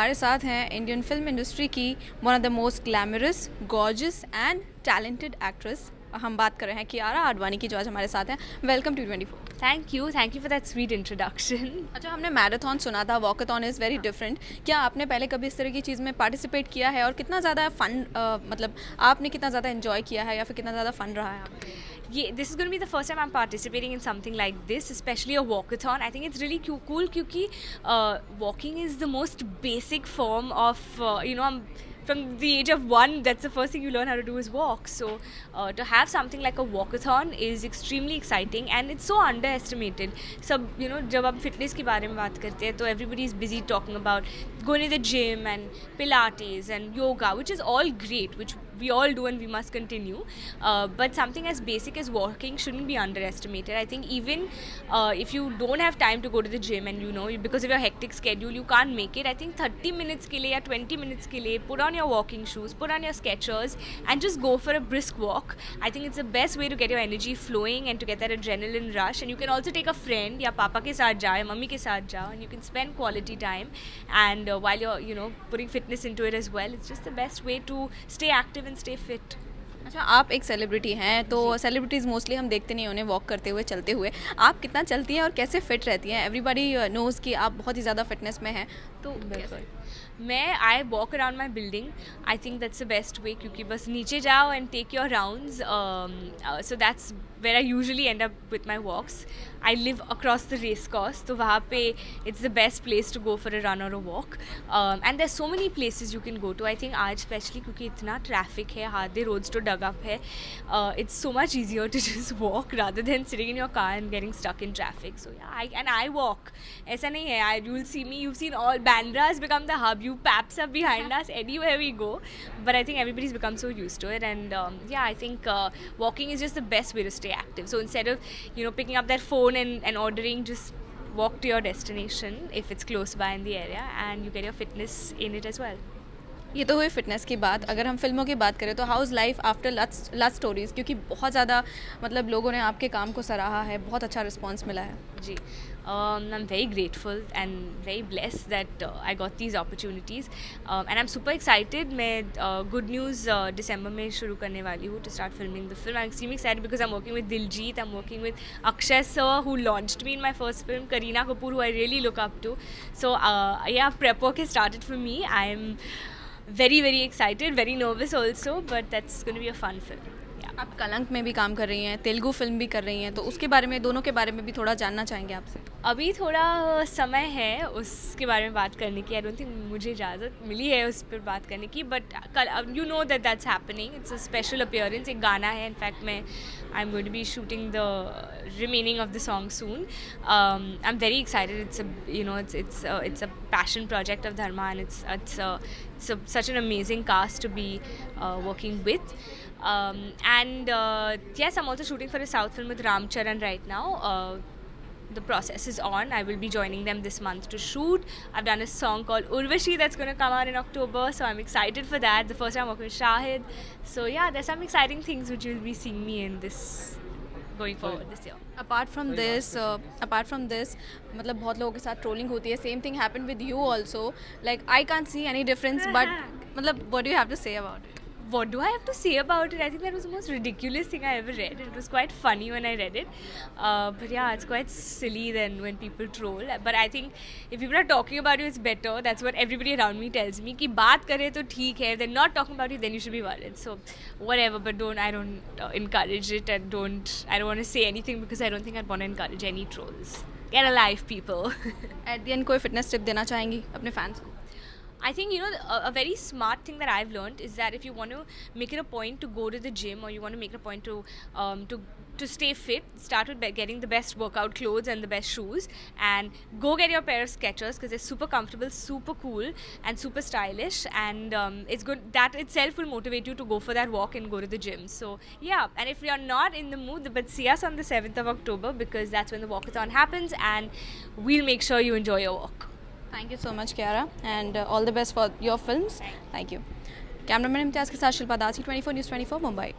हमारे साथ हैं इंडियन फ़िल्म इंडस्ट्री की one of the most glamorous gorgeous and talented actress हम बात कर रहे हैं कियारा आडवाणी की जो आज हमारे साथ हैं। Welcome to twenty four thank you thank you for that sweet introduction अच्छा हमने मैराथन सुना था वॉकथॉन इज़ वेरी डिफरेंट क्या आपने पहले कभी इस तरह की चीज़ में पार्टिसिपेट किया है? और कितना ज़्यादा फन मतलब आपने कितना ज़्यादा इन्जॉय किया है या फिर कितना ज़्यादा फन रहा है आपके this is going to be the first time I'm participating in something like this, especially a walkathon. I think it's really cool because uh, walking is the most basic form of, uh, you know, from the age of one, that's the first thing you learn how to do is walk. So uh, to have something like a walkathon is extremely exciting and it's so underestimated. So you know, जब हम fitness के बारे में बात करते हैं, तो everybody is busy talking about going to the gym and Pilates and yoga, which is all great, which we all do and we must continue. Uh, but something as basic as walking shouldn't be underestimated. I think even uh, if you don't have time to go to the gym and you know because of your hectic schedule you can't make it. I think 30 minutes ke liye 20 minutes ke liye put on your walking shoes, put on your Skechers and just go for a brisk walk. I think it's the best way to get your energy flowing and to get that adrenaline rush. And you can also take a friend, या papa ke saath jao, या jao, and you can spend quality time. And uh, while you're you know putting fitness into it as well, it's just the best way to stay and stay fit. अच्छा आप एक celebrity हैं तो celebrities mostly हम देखते नहीं उन्हें walk करते हुए चलते हुए। आप कितना चलती हैं और कैसे फिट रहती हैं? एवरीबडी नोज़ कि आप बहुत ही ज़्यादा फिटनेस में हैं तो मैं I walk around my building I think that's the best way क्योंकि बस नीचे जाओ and take your round so that's where I usually end up with my walks I live across the race course तो वहाँ पे it's the best place to go for a run और a walk and there so many places you can go to I think आज specially क्योंकि इतना traffic है Hardy roads too dug up hai, uh, it's so much easier to just walk rather than sitting in your car and getting stuck in traffic. So yeah, I, and I walk. Aisa nahi hai. I, you'll see me. You've seen all Bandra has become the hub. You paps are behind us anywhere we go. But I think everybody's become so used to it. And um, yeah, I think uh, walking is just the best way to stay active. So instead of you know picking up that phone and, and ordering, just walk to your destination if it's close by in the area and you get your fitness in it as well. ये तो हुई fitness की बात। अगर हम फ़िल्मों की बात करें तो how is life after love stories क्योंकि बहुत ज़्यादा मतलब लोगों ने आपके काम को सराहा है, बहुत अच्छा रिस्पॉन्स मिला है। जी। I am very grateful and very bless that I got these opportunities and I am super excited मैं गुड न्यूज़ डिसम्बर में शुरू करने वाली हूँ to start filming the film I extreme excited because I am working with Diljit I am working with Akshay sir who launch me in my first film Kareena Kapoor who I really look up to so yeah प्रेपो के started for me I am very very excited very nervous also but that's going to be a fun film आप कलंक में भी काम कर रही हैं, Telugu film भी कर रही हैं तो उसके बारे में, दोनों के बारे में भी थोड़ा जानना चाहेंगे आपसे? अभी थोड़ा समय है उसके बारे में बात करने की। आई डोंट थिंक मुझे इजाज़त मिली है उस पर बात करने की but you know that that's happening it's a special appearance एक गाना है इनफैक्ट मैं I am going to be shooting the remaining of the song soon I am very excited it's you know it's it's it's a passion project of Dharma and it's it's such an amazing cast to be working with Um, and uh, yes, I'm also shooting for a South film with Ram Charan right now. Uh, the process is on. I will be joining them this month to shoot. I've done a song called Urvashi that's going to come out in October, so I'm excited for that. The first time working with Shahid. So yeah, there's some exciting things which you'll be seeing me in this going forward this year. Apart from this, uh, apart from this, मतलब बहुत लोगों के साथ trolling होती है. Same thing happened with you also. Like I can't see any difference, but मतलब what do you have to say about it? what do I have to say about it? I think that was the most ridiculous thing I ever read. It was quite funny when I read it. Uh, but yeah, it's quite silly then when people troll. But I think if people are talking about you, it's better. That's what everybody around me tells me. Ki baat kare to theek hai. If they're not talking about you, then you should be worried. So whatever. But don't I don't uh, encourage it and don't I don't want to say anything because I don't think I'd want to encourage any trolls. Get alive, people. At the end, कोई fitness tip देना चाहेंगी अपने fans को? I think you know a, a, very smart thing that I've learned is that if you want to make it a point to go to the gym or you want to make it a point to um, to to stay fit, start with getting the best workout clothes and the best shoes, and go get your pair of Skechers because they're super comfortable, super cool, and super stylish. And um, it's good. That itself will motivate you to go for that walk and go to the gym. So yeah, and if you're not in the mood, but see us on the 7th of October because that's when the walkathon happens, and we'll make sure you enjoy your walk. Thank you so much Kyara and all the best for your film thank you cameraman इम्तियाज़ के साथ शिल्पा दासी twenty four news twenty four Mumbai